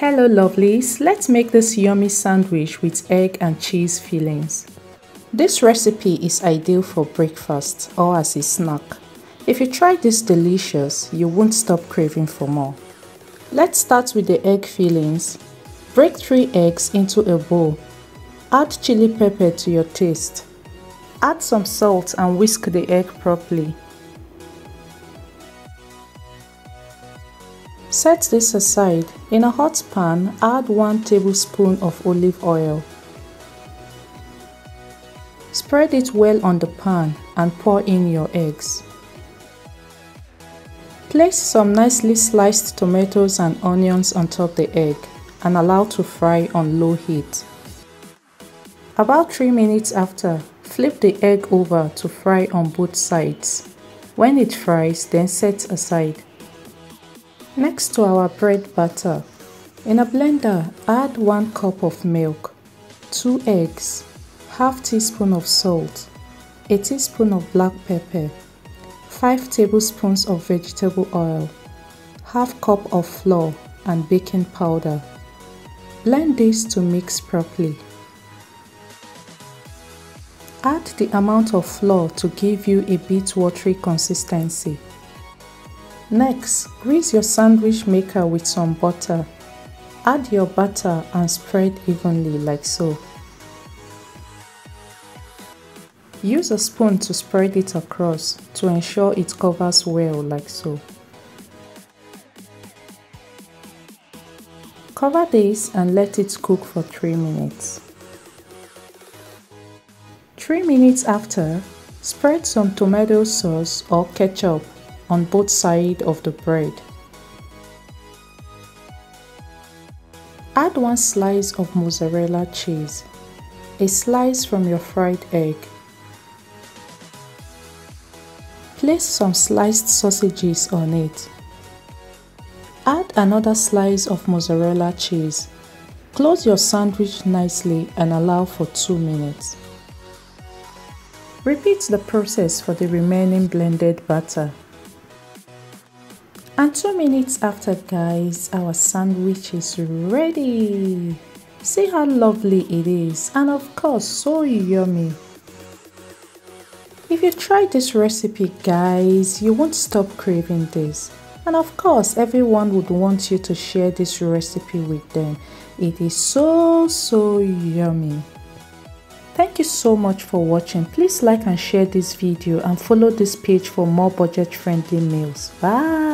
Hello lovelies, let's make this yummy sandwich with egg and cheese fillings. This recipe is ideal for breakfast or as a snack. If you try this delicious, you won't stop craving for more. Let's start with the egg fillings. Break 3 eggs into a bowl. Add chili pepper to your taste. Add some salt and whisk the egg properly. Set this aside. In a hot pan, add 1 tablespoon of olive oil. Spread it well on the pan and pour in your eggs. Place some nicely sliced tomatoes and onions on top the egg and allow to fry on low heat. About 3 minutes after, flip the egg over to fry on both sides. When it fries, then set aside. Next to our bread batter, in a blender, add 1 cup of milk, 2 eggs, half teaspoon of salt, a teaspoon of black pepper, 5 tablespoons of vegetable oil, half cup of flour and baking powder. Blend this to mix properly. Add the amount of flour to give you a bit watery consistency. Next, grease your sandwich maker with some butter. Add your butter and spread evenly like so. Use a spoon to spread it across to ensure it covers well like so. Cover this and let it cook for 3 minutes. 3 minutes after, spread some tomato sauce or ketchup on both sides of the bread. Add one slice of mozzarella cheese, a slice from your fried egg. Place some sliced sausages on it. Add another slice of mozzarella cheese. Close your sandwich nicely and allow for 2 minutes. Repeat the process for the remaining blended batter. And two minutes after guys, our sandwich is ready. See how lovely it is and of course so yummy. If you try this recipe guys, you won't stop craving this. And of course, everyone would want you to share this recipe with them. It is so so yummy. Thank you so much for watching. Please like and share this video and follow this page for more budget friendly meals. Bye.